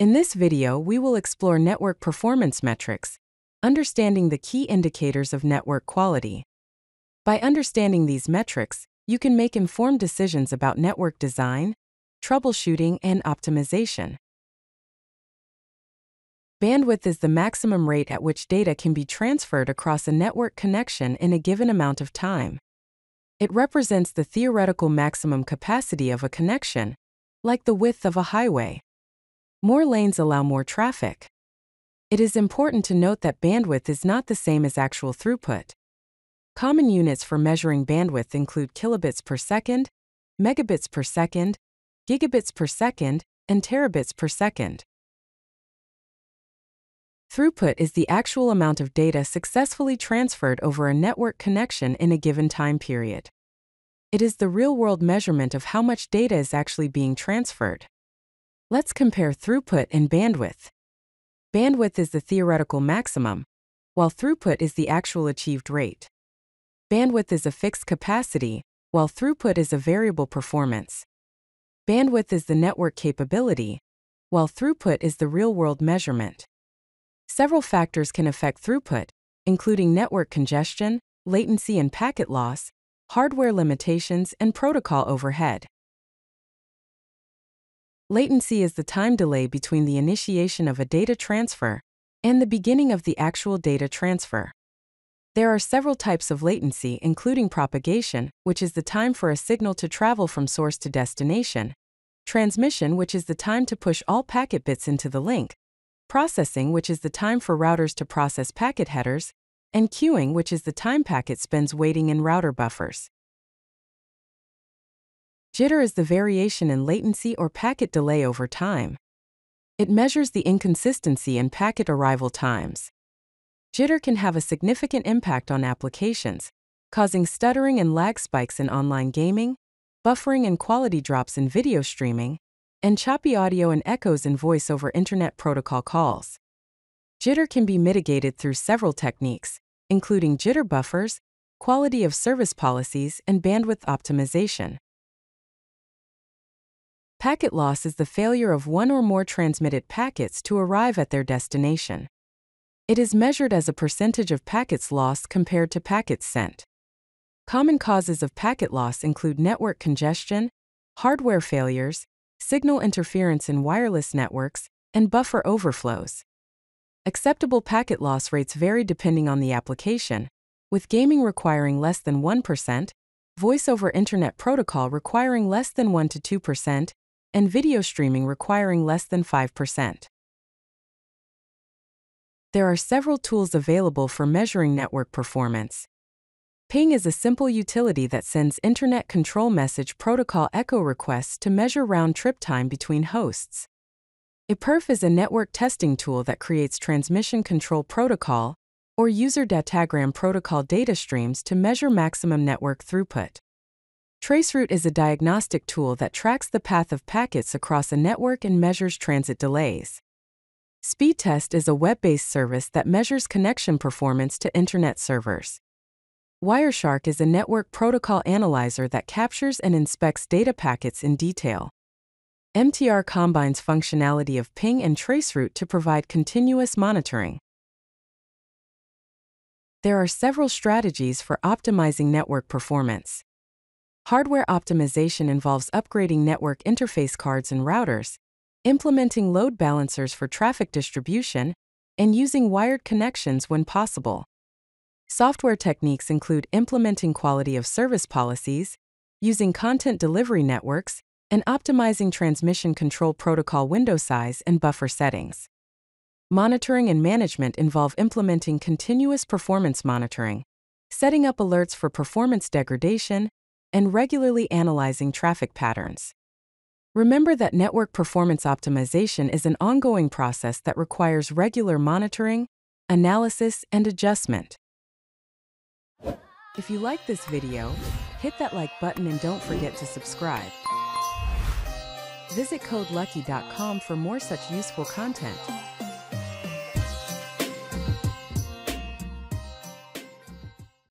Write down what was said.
In this video, we will explore network performance metrics, understanding the key indicators of network quality. By understanding these metrics, you can make informed decisions about network design, troubleshooting, and optimization. Bandwidth is the maximum rate at which data can be transferred across a network connection in a given amount of time. It represents the theoretical maximum capacity of a connection, like the width of a highway. More lanes allow more traffic. It is important to note that bandwidth is not the same as actual throughput. Common units for measuring bandwidth include kilobits per second, megabits per second, gigabits per second, and terabits per second. Throughput is the actual amount of data successfully transferred over a network connection in a given time period. It is the real-world measurement of how much data is actually being transferred. Let's compare throughput and bandwidth. Bandwidth is the theoretical maximum, while throughput is the actual achieved rate. Bandwidth is a fixed capacity, while throughput is a variable performance. Bandwidth is the network capability, while throughput is the real-world measurement. Several factors can affect throughput, including network congestion, latency and packet loss, hardware limitations, and protocol overhead. Latency is the time delay between the initiation of a data transfer and the beginning of the actual data transfer. There are several types of latency, including propagation, which is the time for a signal to travel from source to destination, transmission, which is the time to push all packet bits into the link, processing, which is the time for routers to process packet headers, and queuing, which is the time packet spends waiting in router buffers. Jitter is the variation in latency or packet delay over time. It measures the inconsistency in packet arrival times. Jitter can have a significant impact on applications, causing stuttering and lag spikes in online gaming, buffering and quality drops in video streaming, and choppy audio and echoes in voice over Internet Protocol calls. Jitter can be mitigated through several techniques, including jitter buffers, quality of service policies, and bandwidth optimization. Packet loss is the failure of one or more transmitted packets to arrive at their destination. It is measured as a percentage of packets lost compared to packets sent. Common causes of packet loss include network congestion, hardware failures, signal interference in wireless networks, and buffer overflows. Acceptable packet loss rates vary depending on the application, with gaming requiring less than 1%, voice over Internet Protocol requiring less than 1 to 2%, and video streaming requiring less than 5%. There are several tools available for measuring network performance. Ping is a simple utility that sends Internet Control Message Protocol echo requests to measure round trip time between hosts. iPerf is a network testing tool that creates transmission control protocol or user datagram protocol data streams to measure maximum network throughput. Traceroute is a diagnostic tool that tracks the path of packets across a network and measures transit delays. Speedtest is a web-based service that measures connection performance to Internet servers. Wireshark is a network protocol analyzer that captures and inspects data packets in detail. MTR combines functionality of ping and traceroute to provide continuous monitoring. There are several strategies for optimizing network performance. Hardware optimization involves upgrading network interface cards and routers, implementing load balancers for traffic distribution, and using wired connections when possible. Software techniques include implementing quality of service policies, using content delivery networks, and optimizing transmission control protocol window size and buffer settings. Monitoring and management involve implementing continuous performance monitoring, setting up alerts for performance degradation, and regularly analyzing traffic patterns. Remember that network performance optimization is an ongoing process that requires regular monitoring, analysis, and adjustment. If you like this video, hit that like button and don't forget to subscribe. Visit codelucky.com for more such useful content.